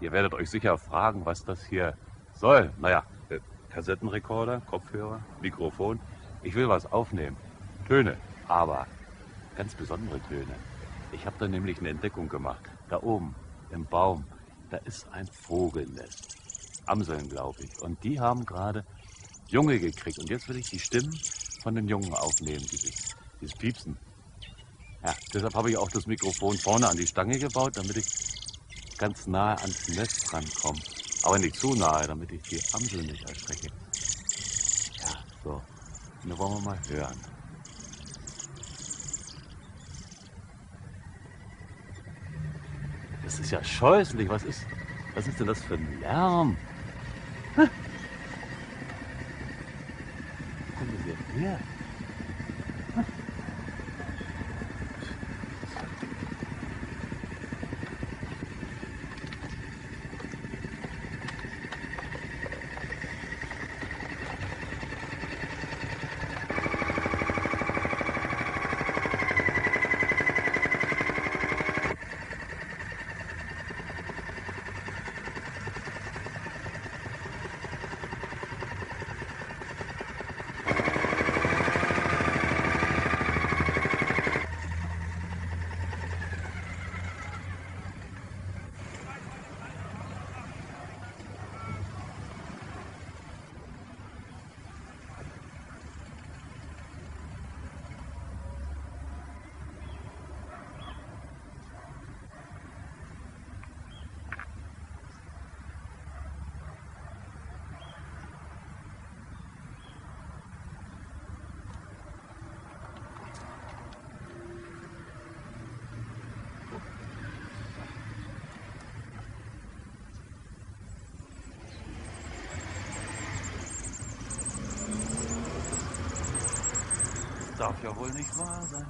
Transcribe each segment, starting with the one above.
Ihr werdet euch sicher fragen, was das hier soll. Naja, äh, Kassettenrekorder, Kopfhörer, Mikrofon. Ich will was aufnehmen. Töne, aber ganz besondere Töne. Ich habe da nämlich eine Entdeckung gemacht. Da oben, im Baum, da ist ein Vogelnest. Amseln, glaube ich. Und die haben gerade Junge gekriegt. Und jetzt will ich die Stimmen von den Jungen aufnehmen, dieses, dieses Piepsen. Ja, deshalb habe ich auch das Mikrofon vorne an die Stange gebaut, damit ich ganz nahe ans Nest rankomme. Aber nicht zu nahe, damit ich die Amsel nicht erschrecke. Ja, so. Da wollen wir mal hören. Das ist ja scheußlich. Was ist, was ist denn das für ein Lärm? Wo kommen wir her? Darf ja wohl nicht wahr sein.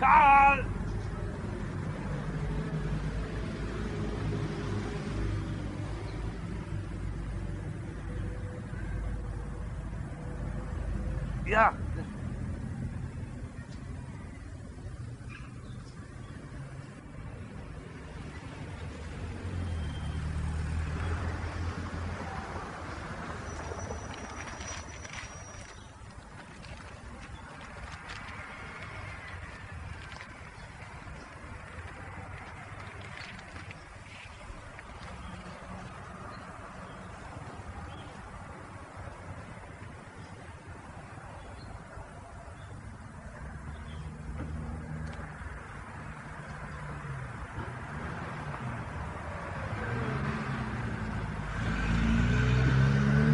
Karl! Ja.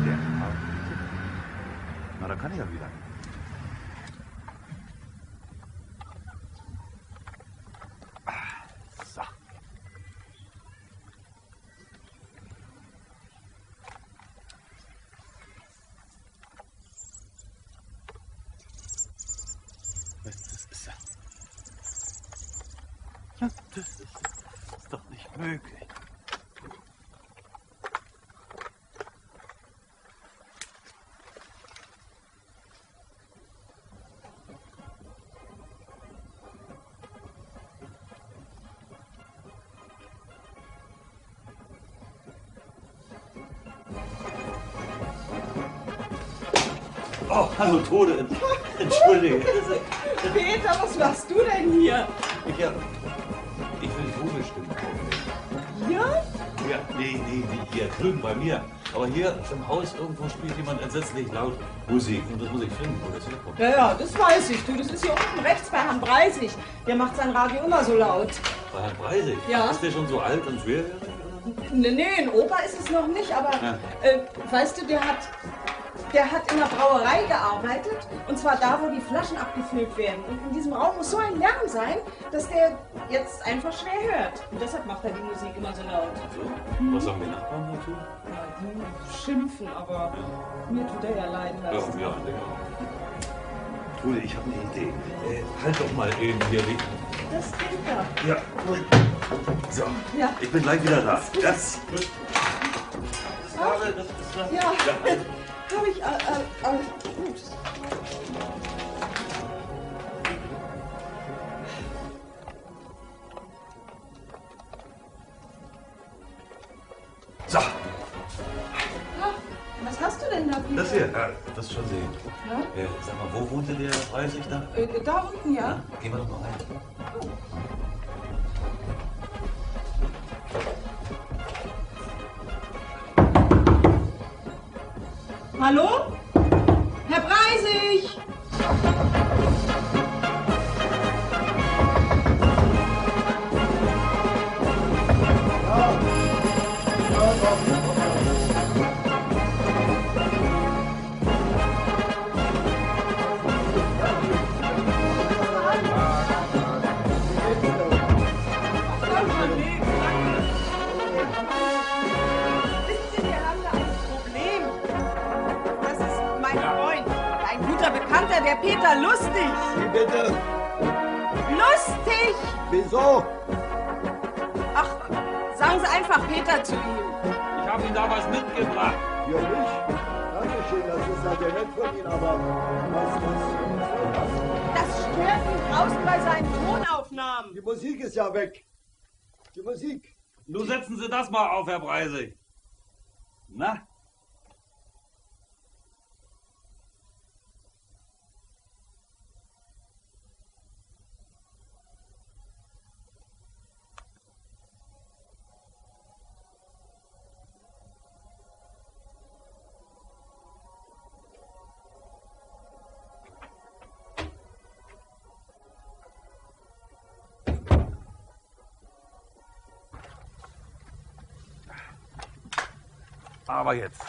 Der Arme. Na, da kann ich ja wieder. Ah, So. Das ist ja. Das ist, ist doch nicht möglich. Oh, hallo Tode. Entschuldige. Peter, was machst du denn hier? Ich, hab, Ja, nee, nee, nicht hier, drüben bei mir. Aber hier im Haus irgendwo spielt jemand entsetzlich laut Musik. Und das muss ich finden, wo das herkommt. Ja, ja, das weiß ich. Du, das ist hier unten rechts bei Herrn Breisig. Der macht sein Radio immer so laut. Bei Herrn Breisig. Ja. Ist der schon so alt und schwerhörig? Nee, nee, ein Opa ist es noch nicht, aber Ja. äh, weißt du, der hat, der hat in der Brauerei gearbeitet. Und zwar da, wo die Flaschen abgefüllt werden. Und in diesem Raum muss so ein Lärm sein, dass der jetzt einfach schwer hört. Und deshalb macht er die Musik immer so laut. So, was sagen die Nachbarn dazu? Ja, die schimpfen, aber mir tut er ja leid. Ja, weißt du. ja, ja. Trude, ich habe eine Idee. Äh, halt doch mal eben hier die. Das trinkt er. Ja. So, Ja. ich bin gleich wieder da. Das, das das ist das. Ja, habe ich. Äh, äh, äh, gut. So, Ah, Was hast du denn da, Peter? das hier, ja, das schon sehen. Ja? Äh, sag mal, wo wohnte der da? Äh, da unten, ja? Gehen wir doch mal rein. Hallo? Musik ist ja weg. Die Musik. Nun setzen Sie das mal auf, Herr Preisig. Na? Aber jetzt.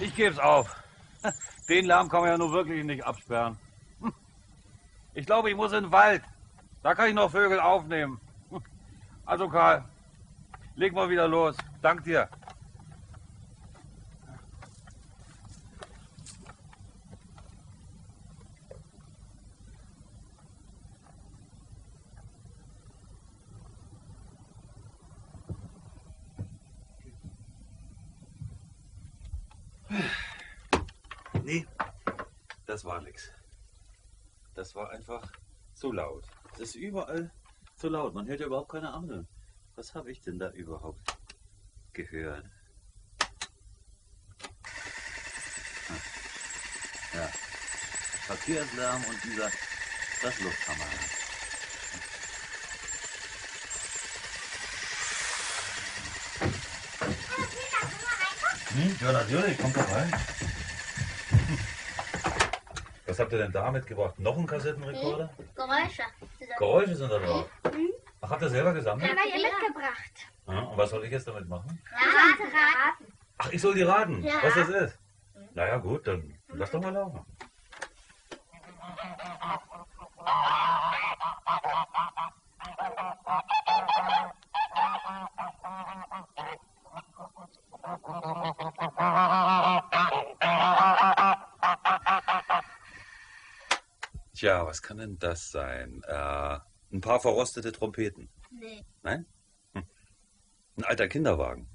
Ich geb's auf. Den Lärm kann man ja nur wirklich nicht absperren. Ich glaube, ich muss in den Wald. Da kann ich noch Vögel aufnehmen. Also Karl, leg mal wieder los. Dank dir. Nee, das war nix. Das war einfach zu laut. Es ist überall zu laut. Man hört ja überhaupt keine Ampeln. Was habe ich denn da überhaupt gehört? Ja, Verkehrslärm und dieser, das Lufthammer. Hm, ja, natürlich, kommt doch rein. Was habt ihr denn da mitgebracht? Noch ein Kassettenrekorder? Geräusche. Geräusche sind da drauf. Ach, habt ihr selber gesammelt? Haben wir hier mitgebracht. Ja, und was soll ich jetzt damit machen? Rate, raten. Ach, ich soll die raten, Ja. was das ist. Naja, gut, dann lass doch mal laufen. Tja, was kann denn das sein? Äh, ein paar verrostete Trompeten. Nee. Nein? Hm. Ein alter Kinderwagen.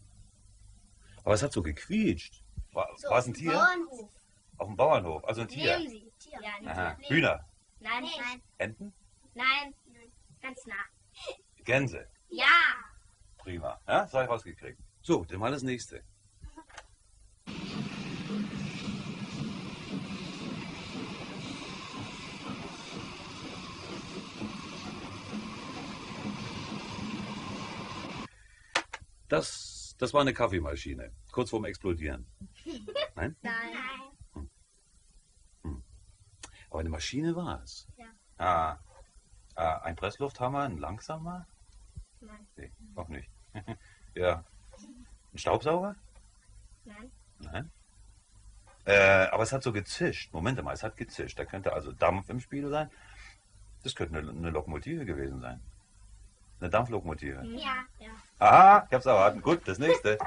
Aber es hat so gequietscht. War, war es ein Tier? Bauernhof. Auf dem Bauernhof, also ein Tier. Sie. Tier. Ja. Nee. Hühner, Nein, nein, Enten, nein. Ganz nah. Gänse. Ja. Prima. Ja, das habe ich rausgekriegt. So, dann mal das nächste. Das Das war eine Kaffeemaschine, kurz vorm Explodieren. Nein? Nein. Aber eine Maschine war es. Ja. Ah, ah, ein Presslufthammer, ein langsamer? Nein. Nee, auch nicht. ja. Ein Staubsauger? Nein. Nein. Äh, aber es hat so gezischt. Moment mal, es hat gezischt. Da könnte also Dampf im Spiel sein. Das könnte eine, eine Lokomotive gewesen sein. Eine Dampflokomotive. Ja. Ja. Aha, ich hab's erraten. Gut, das nächste.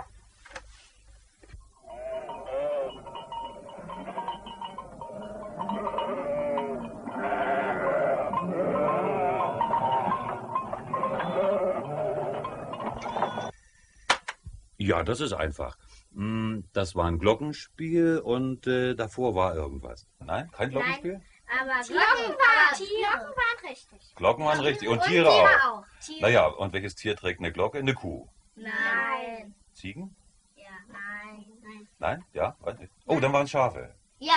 Ja, das ist einfach. Hm, Das war ein Glockenspiel und äh, davor war irgendwas. Nein, kein Glockenspiel? Aber Glocken waren, Glocken waren richtig. Glocken waren richtig und Und Tiere auch. auch. Tiere. Naja, und welches Tier trägt eine Glocke? Eine Kuh. Nein. Ziegen? Ja. Nein. Nein. Nein? Ja? Weiß nicht. Oh, dann waren Schafe. Ja.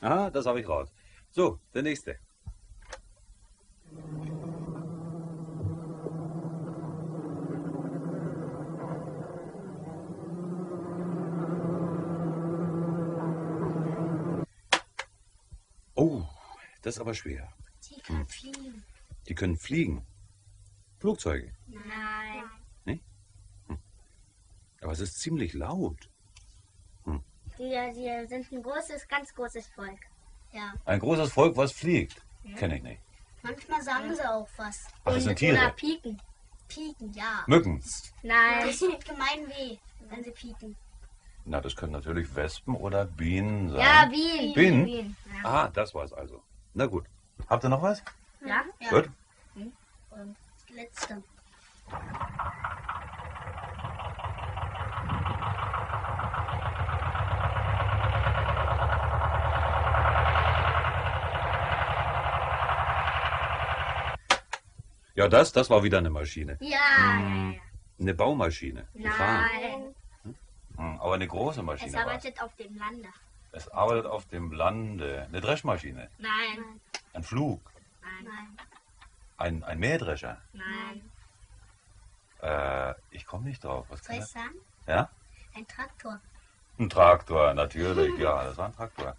Ah, das habe ich raus. So, der nächste. Oh, das ist aber schwer. Die kann fliegen. Die können fliegen. Flugzeuge. Nein. Aber es ist ziemlich laut. Die, die sind ein großes, ganz großes Volk. Ja. Ein großes Volk, was fliegt. Kenne ich nicht. Manchmal sagen sie auch was. Ach, das sind Tiere. Piken. Piken, ja. Mücken. Nein. Das tut gemein weh, wenn sie pieken. Na, das können natürlich Wespen oder Bienen sein. Ja, Bienen. Bienen? Ja. Ah, das war's also. Na gut. Habt ihr noch was? Ja? ja. Gut. Und das letzte. Ja, das, das war wieder eine Maschine. Ja, ja, ja. Eine Baumaschine. Nein. Hm, Aber eine große Es Maschine war arbeitet auf dem Lande. Es. arbeitet auf dem Lande. Eine Dreschmaschine. Nein. Ein Flug. Nein. Ein, ein Mähdrescher. Nein. Äh, ich komme nicht drauf. Was Soll kann ich das? sagen? Ja? Ein Traktor. Ein Traktor, natürlich. Ja, das war ein Traktor.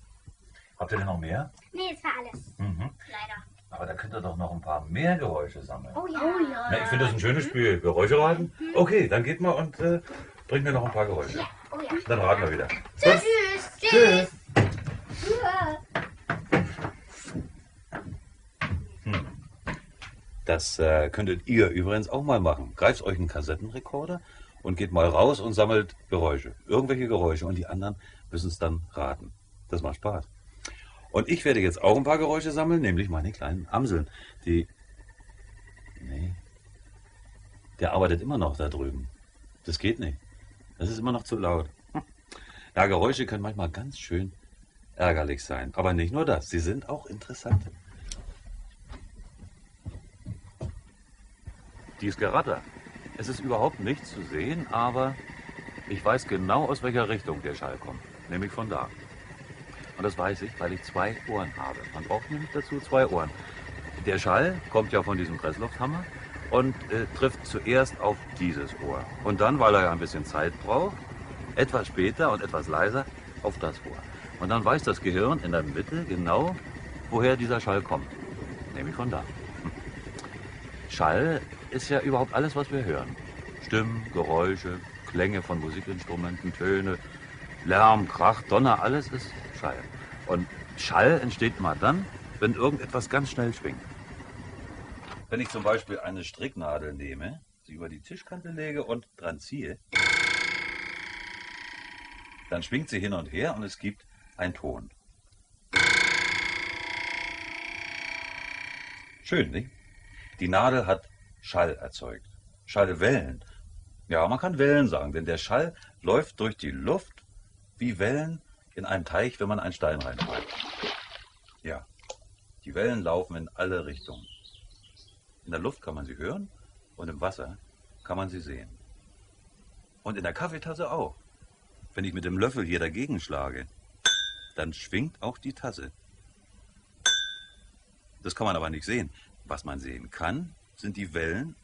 Habt ihr denn noch mehr? Nee, es war alles. Mhm. Leider. Aber da könnt ihr doch noch ein paar mehr Geräusche sammeln. Oh ja. Oh ja. Na, ich finde das ein schönes Spiel. Geräusche raten? Okay, dann geht mal und äh, bringt mir noch ein paar Geräusche. Oh ja. Dann raten wir wieder. Tschüss. Tschüss. Das äh, könntet ihr übrigens auch mal machen. Greift euch einen Kassettenrekorder und geht mal raus und sammelt Geräusche. Irgendwelche Geräusche. Und die anderen müssen es dann raten. Das macht Spaß. Und ich werde jetzt auch ein paar Geräusche sammeln, nämlich meine kleinen Amseln. Die. Nee. Der arbeitet immer noch da drüben. Das geht nicht. Das ist immer noch zu laut. Ja, Geräusche können manchmal ganz schön ärgerlich sein. Aber nicht nur das, sie sind auch interessant. Dies Geratter. Es ist überhaupt nichts zu sehen, aber ich weiß genau, aus welcher Richtung der Schall kommt. Nämlich von da. Und das weiß ich, weil ich zwei Ohren habe. Man braucht nämlich dazu zwei Ohren. Der Schall kommt ja von diesem Presslufthammer und äh, trifft zuerst auf dieses Ohr. Und dann, weil er ja ein bisschen Zeit braucht, etwas später und etwas leiser auf das Ohr. Und dann weiß das Gehirn in der Mitte genau, woher dieser Schall kommt. Nämlich von da. Hm. Schall ist ja überhaupt alles, was wir hören. Stimmen, Geräusche, Klänge von Musikinstrumenten, Töne, Lärm, Krach, Donner, alles ist Schall. Und Schall entsteht mal dann, wenn irgendetwas ganz schnell schwingt. Wenn ich zum Beispiel eine Stricknadel nehme, sie über die Tischkante lege und dran ziehe, dann schwingt sie hin und her und es gibt einen Ton. Schön, nicht? Die Nadel hat Schall erzeugt. Schallwellen. Ja, man kann Wellen sagen, denn der Schall läuft durch die Luft wie Wellen in einem Teich, wenn man einen Stein reintreibt. Ja, die Wellen laufen in alle Richtungen. In der Luft kann man sie hören und im Wasser kann man sie sehen. Und in der Kaffeetasse auch. Wenn ich mit dem Löffel hier dagegen schlage, dann schwingt auch die Tasse. Das kann man aber nicht sehen. Was man sehen kann, sind die Wellen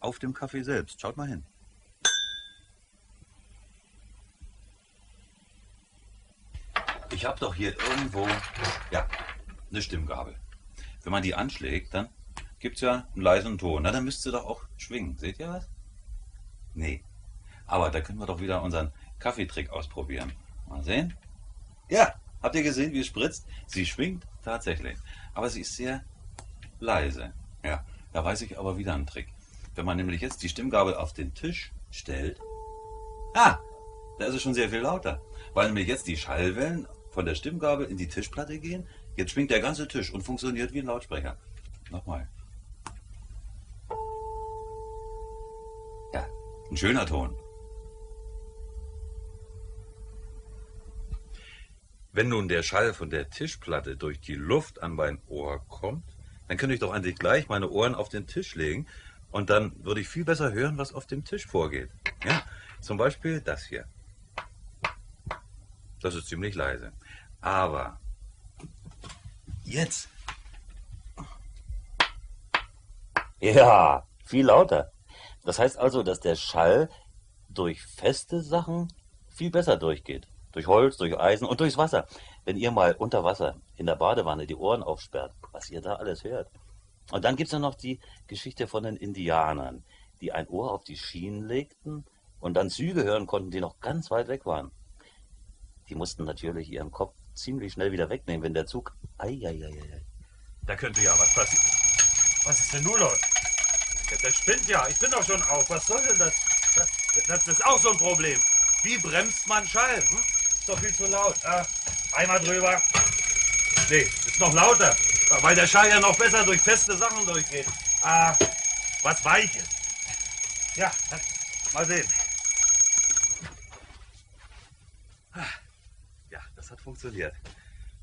auf dem Kaffee selbst. Schaut mal hin. Ich habe doch hier irgendwo ja, eine Stimmgabel. Wenn man die anschlägt, dann gibt es ja einen leisen Ton. Na, dann müsste doch auch schwingen. Seht ihr was? Nee. Aber da können wir doch wieder unseren Kaffeetrick ausprobieren. Mal sehen. Ja, habt ihr gesehen, wie es spritzt? Sie schwingt tatsächlich. Aber sie ist sehr leise. Ja, da weiß ich aber wieder einen Trick. Wenn man nämlich jetzt die Stimmgabel auf den Tisch stellt, ah, da ist es schon sehr viel lauter. Weil nämlich jetzt die Schallwellen von der Stimmgabel in die Tischplatte gehen. Jetzt schwingt der ganze Tisch und funktioniert wie ein Lautsprecher. Nochmal. Ja, ein schöner Ton. Wenn nun der Schall von der Tischplatte durch die Luft an mein Ohr kommt, dann könnte ich doch eigentlich gleich meine Ohren auf den Tisch legen und dann würde ich viel besser hören, was auf dem Tisch vorgeht. Ja, zum Beispiel das hier. Das ist ziemlich leise. Aber jetzt. Ja, viel lauter. Das heißt also, dass der Schall durch feste Sachen viel besser durchgeht. Durch Holz, durch Eisen und durchs Wasser. Wenn ihr mal unter Wasser in der Badewanne die Ohren aufsperrt, was ihr da alles hört. Und dann gibt's ja noch die Geschichte von den Indianern, die ein Ohr auf die Schienen legten und dann Züge hören konnten, die noch ganz weit weg waren. Die mussten natürlich ihren Kopf ziemlich schnell wieder wegnehmen, wenn der Zug. Eieieiei. Da könnte ja was passieren. Was ist denn nun los? Der spinnt ja. Ich bin doch schon auf. Was soll denn das? Das, das ist auch so ein Problem. Wie bremst man Schall? Hm? Ist doch viel zu laut. Ah, einmal drüber. Nee, ist noch lauter. Weil der Schall ja noch besser durch feste Sachen durchgeht. Ah, was Weiches. Ja, mal sehen. Ja, das hat funktioniert.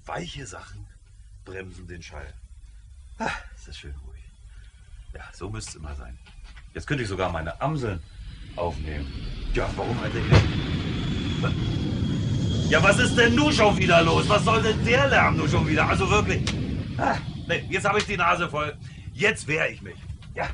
Weiche Sachen bremsen den Schall. Ah, ist das schön ruhig. Ja, so müsste es immer sein. Jetzt könnte ich sogar meine Amseln aufnehmen. Ja, warum eigentlich nicht? Ja, was ist denn nun schon wieder los? Was soll denn der Lärm nun schon wieder? Also wirklich. Ah, nee, jetzt habe ich die Nase voll. Jetzt wehre ich mich. Ja.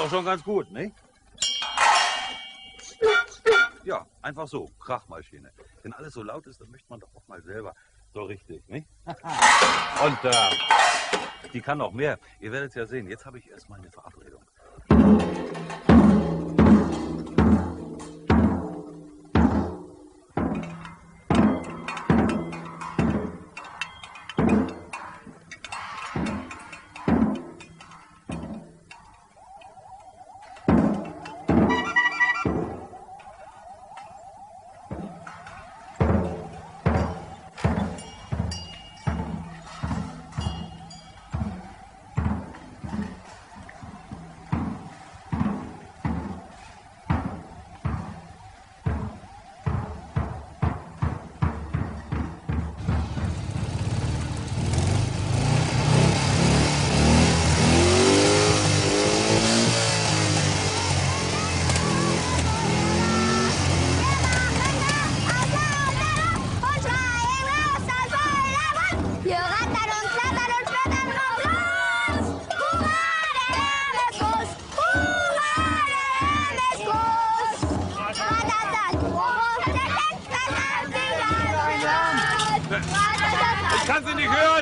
Doch schon ganz gut, ne? Ja, einfach so, Krachmaschine. Wenn alles so laut ist, dann möchte man doch auch mal selber so richtig, ne? Und äh, die kann noch mehr. Ihr werdet ja sehen. Jetzt habe ich erstmal eine Verabredung.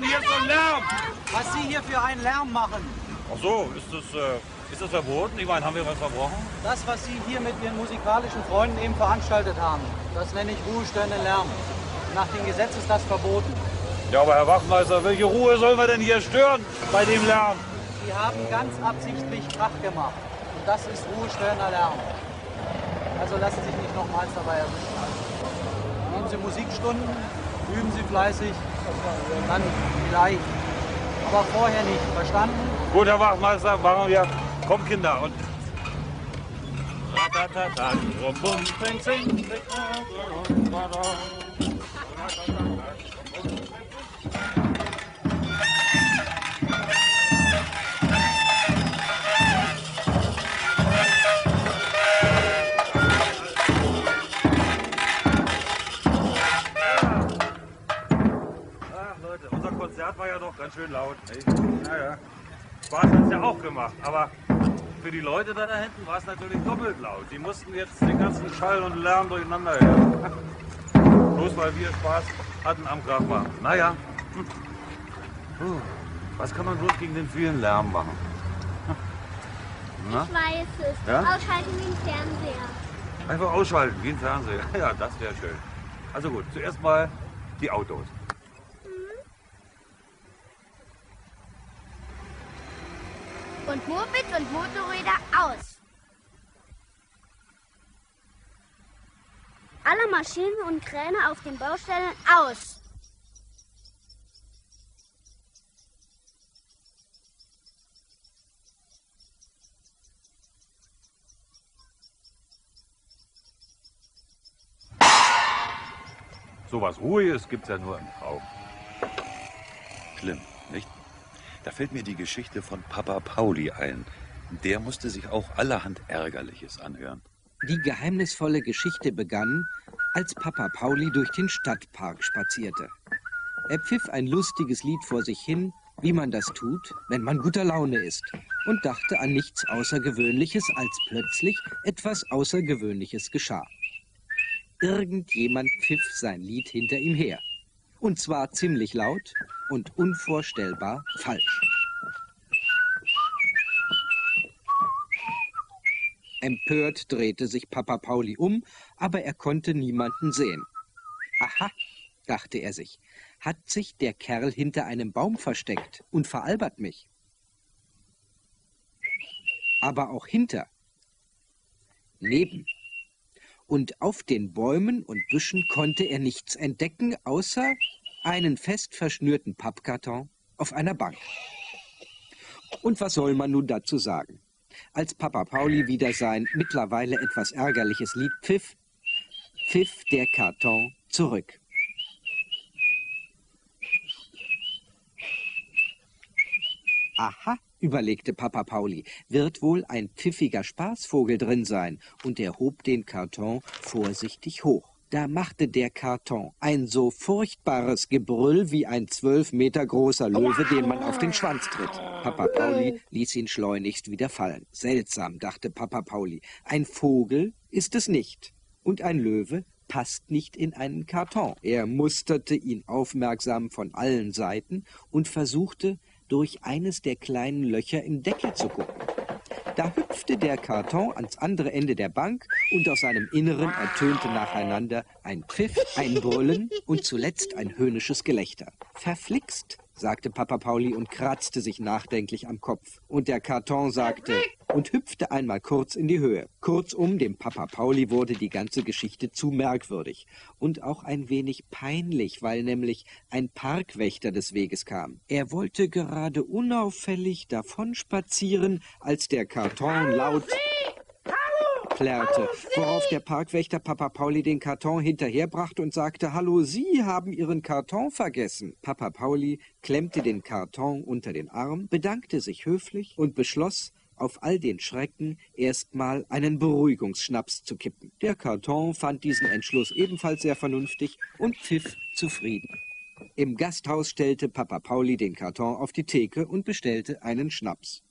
Ein Lärm! Was Sie hier für einen Lärm machen. Ach so, ist das, äh, ist das verboten? Ich meine, haben wir was verbrochen? Das, was Sie hier mit Ihren musikalischen Freunden eben veranstaltet haben, das nenne ich ruhestörenden Lärm. Nach dem Gesetz ist das verboten. Ja, aber Herr Wachtmeister, welche Ruhe sollen wir denn hier stören bei dem Lärm? Sie haben ganz absichtlich Krach gemacht. Und das ist ruhestörender Lärm. Also lassen Sie sich nicht nochmals dabei erwischen. Nehmen Sie Musikstunden, üben Sie fleißig, dann vielleicht. Aber vorher nicht, verstanden? Gut, Herr Wachtmeister, machen wir. Komm, Kinder, und... Ratatata, rum, bum, ping, zing, Naja. Spaß hat es ja auch gemacht, aber für die Leute da, da hinten war es natürlich doppelt laut. Die mussten jetzt den ganzen Schall und Lärm durcheinander hören. Bloß weil wir Spaß hatten am machen. Naja. Hm. Was kann man bloß gegen den vielen Lärm machen? Na? Ich weiß es. Ja? Ausschalten wie im Fernseher. Einfach ausschalten, wie ein Fernseher. Ja, das wäre schön. Also gut, zuerst mal die Autos. Und Mopeds und Motorräder aus. Alle Maschinen und Kräne auf den Baustellen aus. So was Ruhiges gibt's ja nur im Traum. Schlimm, nicht? Da fällt mir die Geschichte von Papa Pauli ein. Der musste sich auch allerhand Ärgerliches anhören. Die geheimnisvolle Geschichte begann, als Papa Pauli durch den Stadtpark spazierte. Er pfiff ein lustiges Lied vor sich hin, wie man das tut, wenn man guter Laune ist, und dachte an nichts Außergewöhnliches, als plötzlich etwas Außergewöhnliches geschah. Irgendjemand pfiff sein Lied hinter ihm her. Und zwar ziemlich laut und unvorstellbar falsch. Empört drehte sich Papa Pauli um, aber er konnte niemanden sehen. Aha, dachte er sich, hat sich der Kerl hinter einem Baum versteckt und veralbert mich. Aber auch hinter, neben und auf den Bäumen und Büschen konnte er nichts entdecken, außer einen fest verschnürten Pappkarton auf einer Bank. Und was soll man nun dazu sagen? Als Papa Pauli wieder sein mittlerweile etwas ärgerliches Lied pfiff, pfiff der Karton zurück. Aha, überlegte Papa Pauli, wird wohl ein pfiffiger Spaßvogel drin sein, und er hob den Karton vorsichtig hoch. Da machte der Karton ein so furchtbares Gebrüll wie ein zwölf Meter großer Löwe, den man auf den Schwanz tritt. Papa Pauli ließ ihn schleunigst wieder fallen. Seltsam, dachte Papa Pauli. Ein Vogel ist es nicht. Und ein Löwe passt nicht in einen Karton. Er musterte ihn aufmerksam von allen Seiten und versuchte, durch eines der kleinen Löcher im Deckel zu gucken. Da hüpfte der Karton ans andere Ende der Bank und aus seinem Inneren ertönte nacheinander ein Pfiff, ein Brüllen und zuletzt ein höhnisches Gelächter. Verflixt, sagte Papa Pauli und kratzte sich nachdenklich am Kopf. Und der Karton sagte und hüpfte einmal kurz in die Höhe. Kurzum, dem Papa Pauli wurde die ganze Geschichte zu merkwürdig und auch ein wenig peinlich, weil nämlich ein Parkwächter des Weges kam. Er wollte gerade unauffällig davonspazieren, als der Karton laut plärrte, worauf der Parkwächter Papa Pauli den Karton hinterherbrachte und sagte, Hallo, Sie haben Ihren Karton vergessen. Papa Pauli klemmte den Karton unter den Arm, bedankte sich höflich und beschloss, auf all den Schrecken erstmal einen Beruhigungsschnaps zu kippen. Der Karton fand diesen Entschluss ebenfalls sehr vernünftig und pfiff zufrieden. Im Gasthaus stellte Papa Pauli den Karton auf die Theke und bestellte einen Schnaps.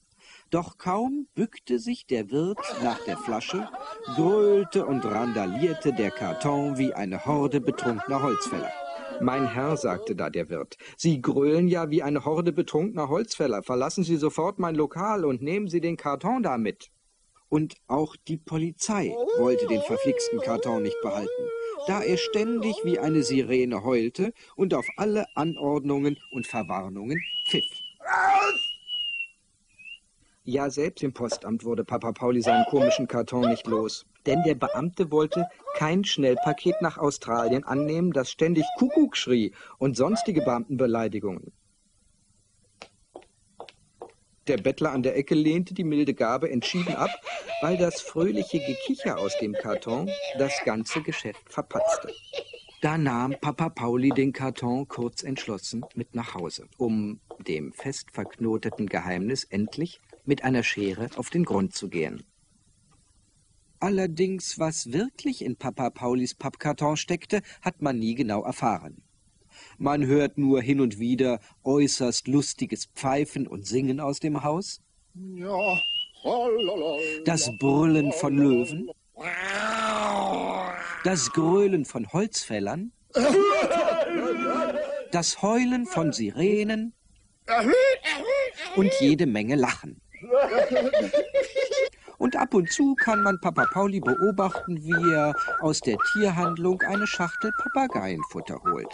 Doch kaum bückte sich der Wirt nach der Flasche, gröhlte und randalierte der Karton wie eine Horde betrunkener Holzfäller. Mein Herr, sagte da der Wirt, Sie grölen ja wie eine Horde betrunkener Holzfäller. Verlassen Sie sofort mein Lokal und nehmen Sie den Karton da mit. Und auch die Polizei wollte den verflixten Karton nicht behalten, da er ständig wie eine Sirene heulte und auf alle Anordnungen und Verwarnungen pfiff. Ja, selbst im Postamt wurde Papa Pauli seinen komischen Karton nicht los. Denn der Beamte wollte kein Schnellpaket nach Australien annehmen, das ständig Kuckuck schrie und sonstige Beamtenbeleidigungen. Der Bettler an der Ecke lehnte die milde Gabe entschieden ab, weil das fröhliche Gekicher aus dem Karton das ganze Geschäft verpatzte. Da nahm Papa Pauli den Karton kurz entschlossen mit nach Hause, um dem fest verknoteten Geheimnis endlich mit einer Schere auf den Grund zu gehen. Allerdings, was wirklich in Papa Paulis Pappkarton steckte, hat man nie genau erfahren. Man hört nur hin und wieder äußerst lustiges Pfeifen und Singen aus dem Haus, Ja. das Brüllen von Löwen, das Gröhlen von Holzfällern, das Heulen von Sirenen und jede Menge Lachen. Und ab und zu kann man Papa Pauli beobachten, wie er aus der Tierhandlung eine Schachtel Papageienfutter holt.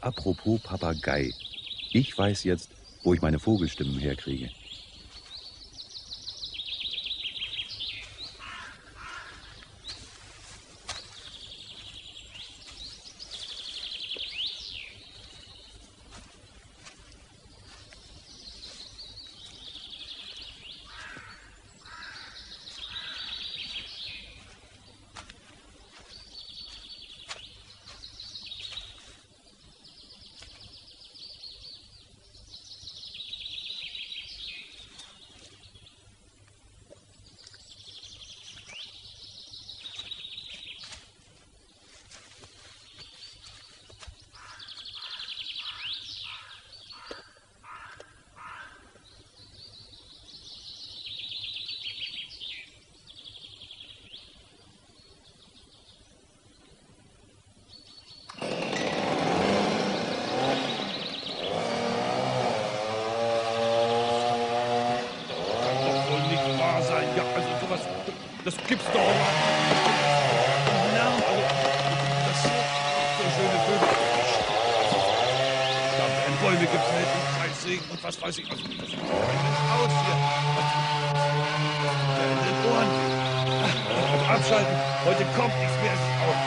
Apropos Papagei. Ich weiß jetzt, wo ich meine Vogelstimmen herkriege. doch wohl nicht wahr sein. Ja, also sowas, das gibt's doch. Lärm, also, das so schöne Vögel. Werden Bäume gefällt und Kreissägen und was weiß ich. Also, das sieht aus hier. Was? Der in den Ohren. Abschalten. Heute kommt nichts mehr. Au.